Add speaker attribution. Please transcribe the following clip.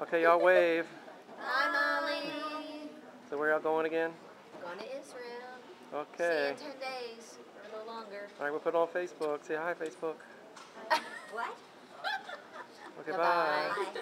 Speaker 1: Okay, y'all wave.
Speaker 2: Hi, Molly.
Speaker 1: So where y'all going again?
Speaker 2: Going to Israel.
Speaker 1: Okay.
Speaker 2: See in 10 days or a little longer.
Speaker 1: All right, we'll put it on Facebook. Say hi, Facebook.
Speaker 2: What?
Speaker 1: Okay.
Speaker 2: Bye-bye.